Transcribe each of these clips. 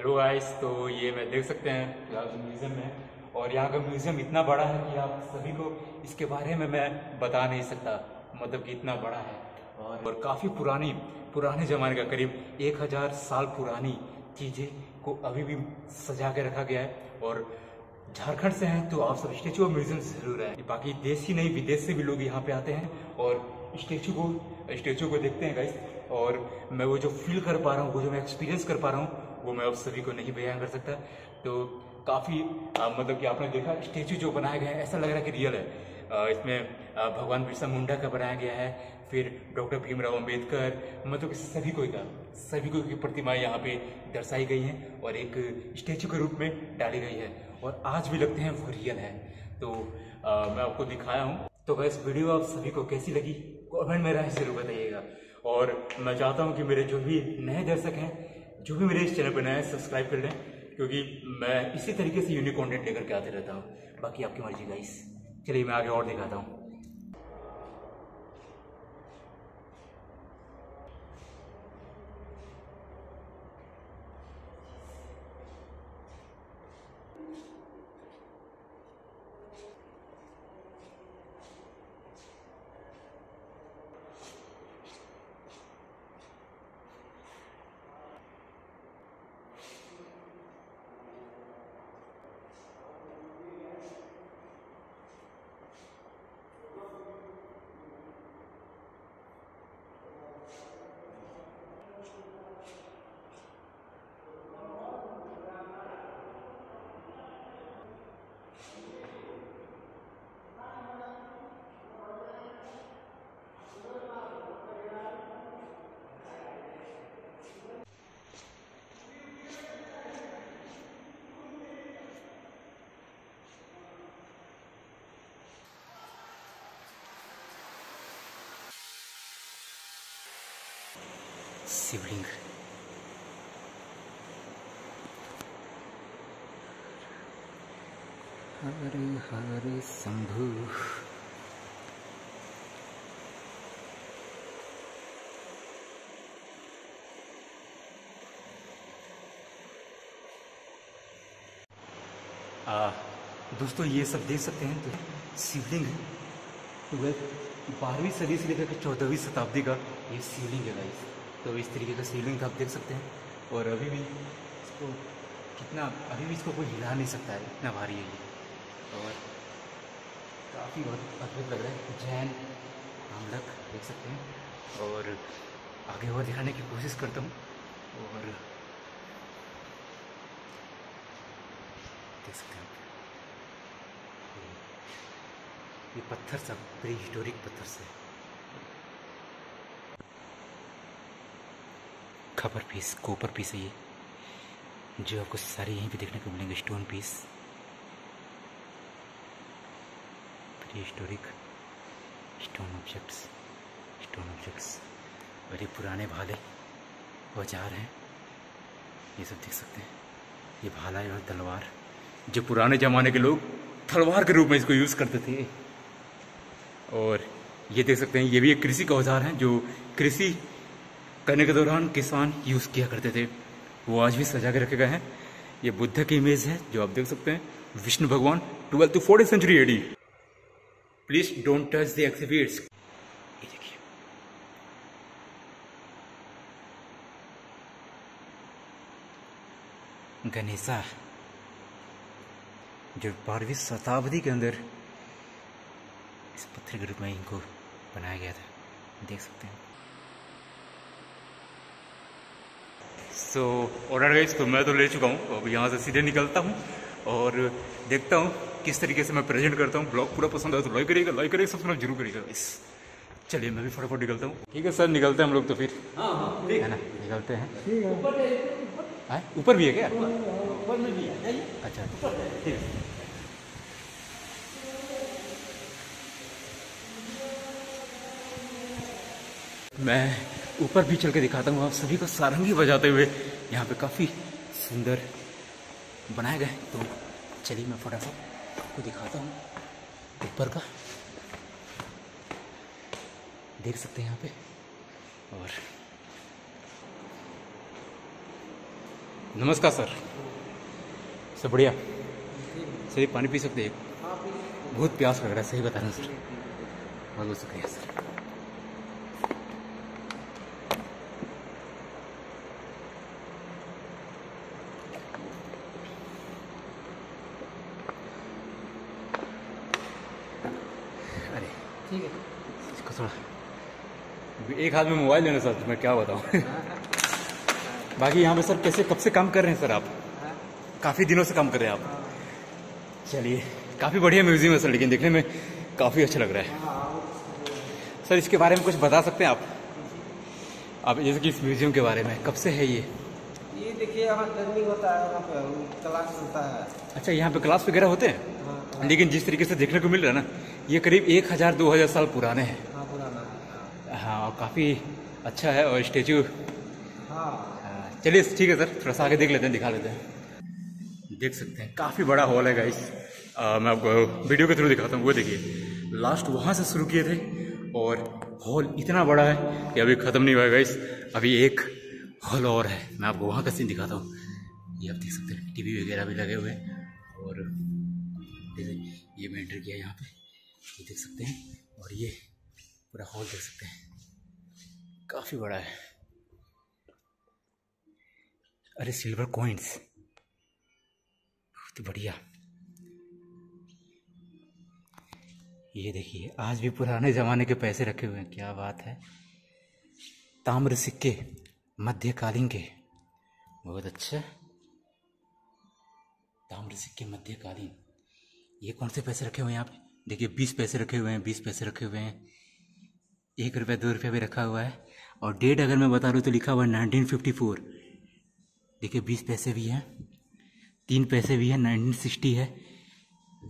Hello guys तो ये मैं देख सकते हैं फ़िलहाल तो म्यूज़ियम में और यहाँ का म्यूज़ियम इतना बड़ा है कि आप सभी को इसके बारे में मैं बता नहीं सकता मतलब कि इतना बड़ा है। और, और काफ़ी पुरानी पुराने ज़माने का करीब एक हज़ार साल पुरानी चीज़ें को अभी भी सजा के रखा गया है। और झारखंड से हैं तो आप सब स्टेचू ऑफ़ म्यूज़ियम ज़रूर आए। बाकी देश ही नहीं विदेश से भी लोग यहाँ पे आते हैं। और स्टेचू को स्टेचू को देखते हैं गाइस और मैं वो जो फील कर पा रहा हूँ वो जो मैं एक्सपीरियंस कर पा रहा हूँ वो मैं आप सभी को नहीं बयान कर सकता। तो काफ़ी मतलब कि आपने देखा स्टेचू जो बनाया गया है ऐसा लग रहा है कि रियल है। आ, इसमें भगवान बिरसा मुंडा का बनाया गया है फिर डॉक्टर भीमराव अंबेडकर मतलब सभी को का सभी को की प्रतिमाएँ यहाँ पे दर्शाई गई हैं और एक स्टेचू के रूप में डाली गई है और आज भी लगते हैं वो रियल है। तो आ, मैं आपको दिखाया हूँ। तो वैसे वीडियो आप सभी को कैसी लगी कमेंट में राय ज़रूर बताइएगा। और मैं चाहता हूँ कि मेरे जो भी नए दर्शक हैं जो भी मेरे इस चैनल पर नए सब्सक्राइब कर लें, क्योंकि मैं इसी तरीके से यूनिक कॉन्टेंट लेकर के आते रहता हूँ। बाकी आपकी मर्ज़ी गाइस चलिए, मैं आगे और दिखाता हूँ। शिवलिंग हरे हरे शंभु आ, दोस्तों ये सब देख सकते हैं तो शिवलिंग है। तो वह बारहवीं सदी से लेकर चौदहवीं शताब्दी का ये शिवलिंग है गाइस तो इस तरीके का सीलिंग आप देख सकते हैं। और अभी भी इसको कितना, अभी भी इसको कोई हिला नहीं सकता है, इतना भारी है ये। और काफ़ी बहुत अद्भुत लग रहा है। जैन हमलक देख सकते हैं। और आगे और दिखाने की कोशिश करता हूँ। और देख सकते हैं ये पत्थर सब प्री हिस्टोरिक पत्थर से। खबर पीस, कोपर पीस है ये। जो आपको सारे यहीं पे देखने को मिलेंगे stone piece prehistoric stone objects stone objects बड़े पुराने भाले, औज़ार हैं। ये सब देख सकते हैं। ये भाला और तलवार। जो पुराने ज़माने के लोग तलवार के रूप में इसको यूज़ करते थे। और ये देख सकते हैं, ये भी एक कृषि का औज़ार है, जो कृषि करने के दौरान किसान यूज़ किया करते थे। वो आज भी सजा के रखे गए हैं। ये बुद्ध की इमेज है, जो आप देख सकते हैं। विष्णु भगवान, twelfth to fourth century AD please don't touch the Ganesha, जो बारहवीं शताब्दी के अंदर इस पत्थर के रूप में इनको बनाया गया था। देख सकते हैं। सो ऑर्डर गई तो मैं तो ले चुका हूँ। अब यहाँ से सीधे निकलता हूँ और देखता हूँ किस तरीके से मैं प्रेजेंट करता हूँ। ब्लॉग पूरा पसंद आया तो लाइक करिएगा लाइक करिएगा सब्सक्राइब ज़रूर करिएगा। इस चलिए मैं भी फटाफट निकलता हूँ। ठीक है सर निकलते हैं हम लोग तो फिर। हाँ हाँ है ना? निकलते हैं। ऊपर भी है क्या? ऊपर में भी है। अच्छा ठीक है। मैं ऊपर भी चल के दिखाता हूँ, आप सभी को सारंगी बजाते हुए यहाँ पे काफ़ी सुंदर बनाए गए। तो चलिए मैं फटाफट आपको दिखाता हूँ ऊपर का। देख सकते हैं यहाँ पे। और नमस्कार सर। सब बढ़िया? सर पानी पी सकते हैं? बहुत प्यास लग रहा है, सही बता रहा हूँ सर। बहुत बहुत शुक्रिया सर अरे ठीक है एक हाथ में मोबाइल लेना सर मैं क्या बताऊँ? बाकी यहाँ पे सर कैसे कब से काम कर रहे हैं सर आप? काफ़ी दिनों से काम कर रहे हैं आप। चलिए काफ़ी बढ़िया म्यूज़ियम है सर लेकिन देखने में काफ़ी अच्छा लग रहा है। सर इसके बारे में कुछ बता सकते हैं आप? आप जैसे कि इस म्यूज़ियम के बारे में कब से है ये? ये देखिए यहाँ गर्मी होता है वहाँ पे क्लास होता है। अच्छा यहाँ पे क्लास वगैरह होते हैं? हाँ हाँ। लेकिन जिस तरीके से देखने को मिल रहा है ना ये करीब एक हज़ार दो हज़ार साल पुराने हाँ। और काफ़ी अच्छा है और स्टेचू। हाँ चलिए, ठीक है सर, थोड़ा सा आगे देख लेते हैं, दिखा लेते हैं। देख सकते हैं, काफ़ी बड़ा हॉल है गाइस मैं आपको वीडियो के थ्रू दिखाता हूँ, वो देखिए। लास्ट वहाँ से शुरू किए थे और हॉल इतना बड़ा है कि अभी ख़त्म नहीं हुआ है गाइस अभी एक हॉल और है, मैं आपको वहाँ का सीन दिखाता हूँ। ये आप देख सकते हैं, टीवी वगैरह भी लगे हुए हैं और ये मैं एंटर किया यहाँ पे, ये देख सकते हैं। और ये पूरा हॉल देख सकते हैं। काफ़ी बड़ा है। अरे, सिल्वर कॉइन्स बहुत बढ़िया। ये देखिए, आज भी पुराने जमाने के पैसे रखे हुए हैं। क्या बात है। ताम्र सिक्के, मध्यकालीन के। बहुत अच्छा। ताम्र सिक्के, मध्यकालीन। ये कौन से पैसे रखे हुए हैं आप? देखिए, बीस पैसे रखे हुए हैं, बीस पैसे रखे हुए हैं। एक रुपया, दो रुपया भी रखा हुआ है। और डेट अगर मैं बता रहा हूँ तो लिखा हुआ नाइनटीन फिफ्टी फोर देखिए, बीस पैसे भी हैं, तीन पैसे भी हैं नाइनटीन सिक्सटी है,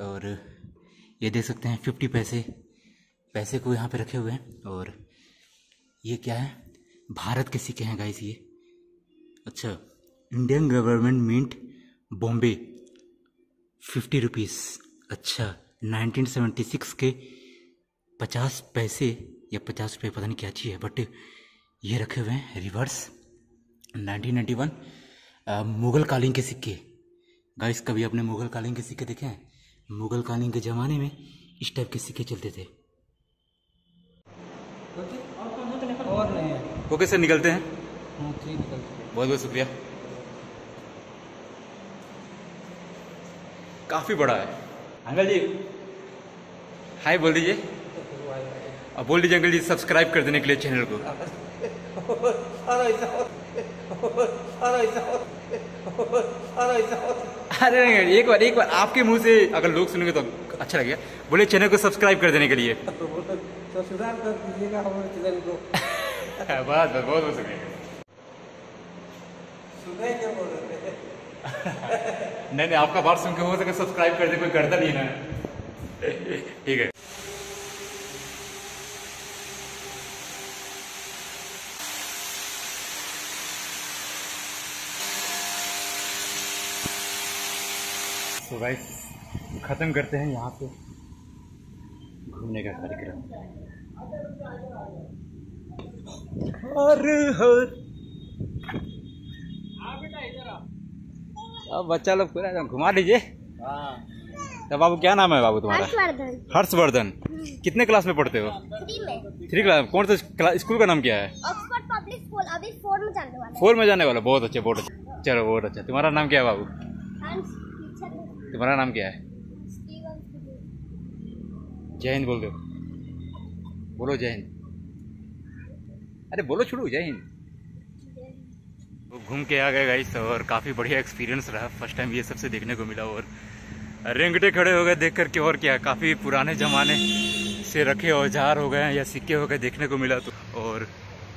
और ये देख सकते हैं फिफ्टी पैसे पैसे को यहाँ पे रखे हुए हैं, और ये क्या है? भारत के सिक्के हैं गाइस ये। अच्छा Indian government mint Bombay fifty rupees अच्छा नाइनटीन सेवेंटी सिक्स के पचास पैसे या पचास रुपये पता नहीं क्या चीज़ है बट ये रखे हुए हैं reverse nineteen ninety one Mughal कालीन के सिक्के। गाइस कभी अपने मुगल कालीन के सिक्के देखे हैं? मुगल कालीन के ज़माने में इस टाइप के सिक्के चलते थे। और नहीं है। वो कैसे निकलते हैं। हाँ निकलते बहुत बहुत शुक्रिया। काफ़ी बड़ा है। अंकल जी। हाय बोल दीजिए। अब बोल दीजिए अंकल जी सब्सक्राइब कर देने के लिए चैनल को। अरे नहीं, एक बार एक बार, आपके मुँह से अगर लोग सुनेंगे तो अच्छा लगेगा। बोले, चैनल को सब्सक्राइब कर देने के लिए। तो बस बहुत बहुत शुक्रिया नहीं नहीं, आपका बात सुन के हो सके सब्सक्राइब कर दे कोई करता नहीं ना ठीक है। तो भाई खत्म करते हैं यहाँ पे घूमने का कार्यक्रम। हर हर। अब बच्चा लोग पूरा एकदम घुमा लीजिए तो बाबू क्या नाम है बाबू तुम्हारा? हर्षवर्धन। हर्षवर्धन। कितने क्लास में पढ़ते हो? थ्री में। क्लास कौन सा क्ला- स्कूल का नाम क्या है? ऑक्सफोर्ड पब्लिक स्कूल अभी फोर में जाने वाला फोर में जाने वाला बहुत अच्छा बहुत अच्छा। चलो बहुत अच्छा। तुम्हारा नाम क्या है बाबू? है तुम्हारा नाम क्या है? जय हिंद बोल दो। बोलो जय हिंद। अरे बोलो छोड़ो जय हिंद। वो घूम के आ गए गाइस और काफ़ी बढ़िया एक्सपीरियंस रहा। फ़र्स्ट टाइम ये सबसे देखने को मिला और रेंगटे खड़े हो गए देख कर के और क्या काफ़ी पुराने ज़माने से रखे औज़ार हो गए हैं या सिक्के हो गए देखने को मिला तो। और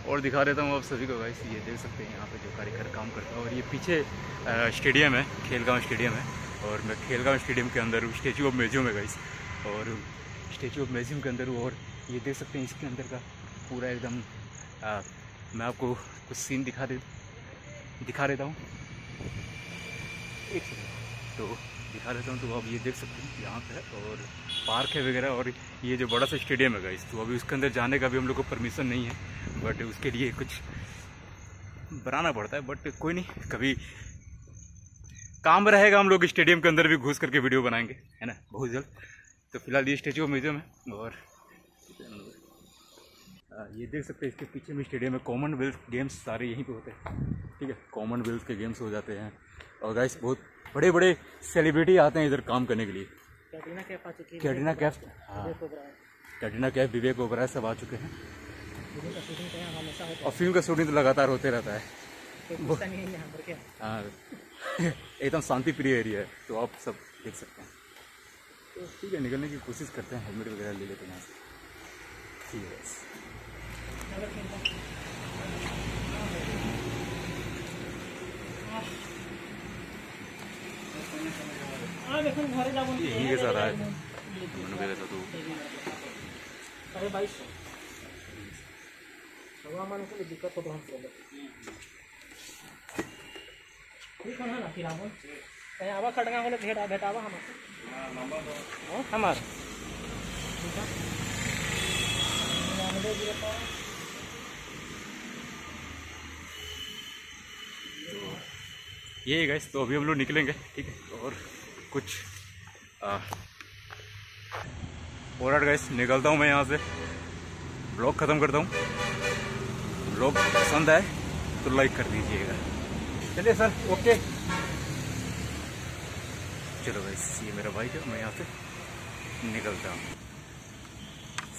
और दिखा देता हूँ आप सभी को गाइस ये देख सकते हैं यहाँ पे जो कारीगर काम करता है और ये पीछे स्टेडियम है, खेलगांव स्टेडियम है। और मैं खेलगांव स्टेडियम के अंदर स्टेचू ऑफ़ म्यूज़ियम है गाइस और स्टेचू ऑफ़ म्यूज़ियम के अंदर हूँ और ये देख सकते हैं इसके अंदर का पूरा एकदम मैं आपको कुछ सीन दिखा दे, दिखा देता हूँ। एक तो दिखा देता हूँ तो आप ये देख सकते हैं यहाँ पे है और पार्क है वगैरह और ये जो बड़ा सा स्टेडियम है गाइस तो अभी उसके अंदर जाने का भी हम लोग को परमिशन नहीं है। बट उसके लिए कुछ बनाना पड़ता है बट कोई नहीं कभी काम रहेगा हम लोग स्टेडियम के अंदर भी घुस करके वीडियो बनाएँगे है ना बहुत जल्द। तो फ़िलहाल ये स्टेचू ऑफ़ म्यूज़ियम है और ये देख सकते हैं इसके पीछे में स्टेडियम है कॉमनवेल्थ गेम्स सारे यहीं पे होते हैं ठीक है कॉमनवेल्थ के गेम्स हो जाते हैं। और गाइस बहुत बड़े बड़े सेलिब्रिटी आते हैं इधर काम करने के लिए। कैटरीना कैफ आ चुकी है कैटरीना कैफ हाँ। कैटरीना कैफ विवेक ओबराय सब आ चुके हैं। और फ़िल्म का शूटिंग तो लगातार होते रहता है। है कोई पूछता नहीं यहाँ पर क्या? एकदम शांति प्रिय एरिया है। तो आप सब देख सकते हैं। तो ठीक है निकलने की कोशिश करते हैं। हेलमेट वगैरह ले लेते हैं यहाँ से। ठीक है। यहीं के साथ आए। थे मन गए था तो। अरे बाईस मान को दिक्कत हम ठीक ना फिर कहीं आवा खड़गा होले भेटा भेटावा हम हमार. ये गैस तो अभी हम लोग निकलेंगे, ठीक है? और कुछ और गैस निकलता हूँ मैं यहाँ से। ब्लॉग ख़त्म करता हूँ। ब्लॉग पसंद आए तो लाइक कर दीजिएगा। चलिए सर ओके चलो भाई ये मेरा भाई है, मैं यहाँ से निकलता हूँ।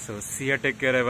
सो सी टेक केयर है